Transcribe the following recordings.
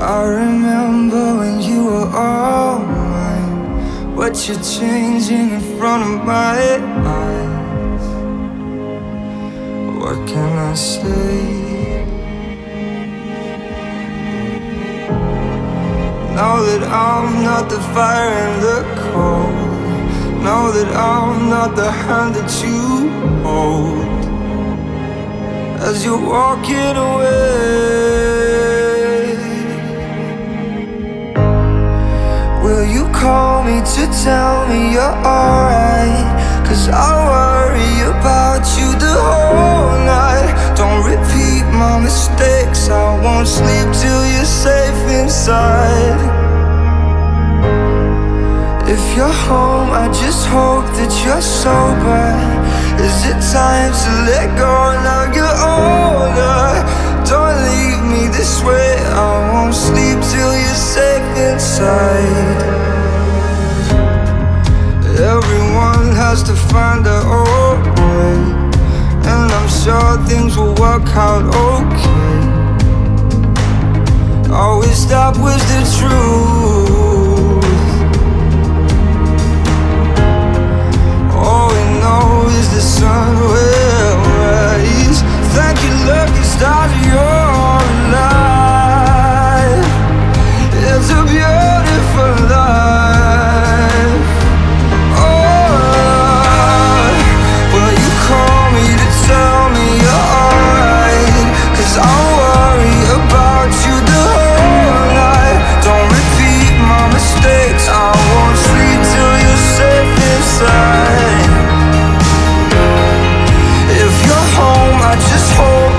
I remember when you were all mine. What you're changing in front of my eyes? What can I say? Now that I'm not the fire and the cold. Know that I'm not the hand that you hold. As you're walking away. Will you call me to tell me you're alright? Cause I worry about you the whole night. Don't repeat my mistakes. I won't sleep till you're safe inside. If you're home, I just hope that you're sober. Is it time to let go Everyone has to find their own way. And I'm sure things will work out okay. Always stop with the truth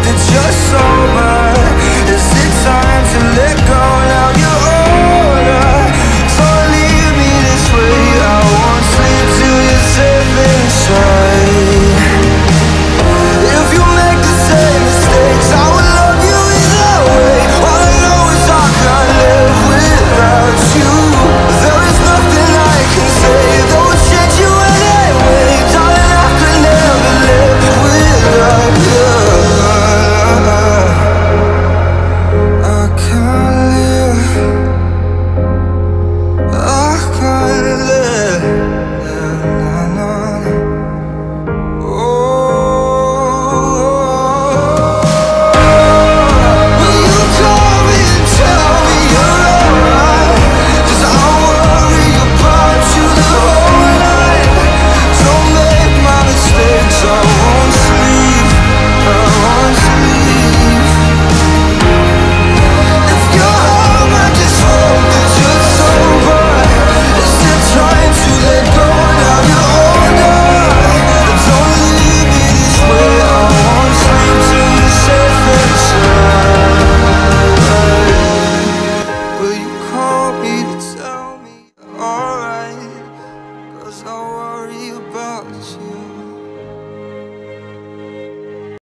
that you're sober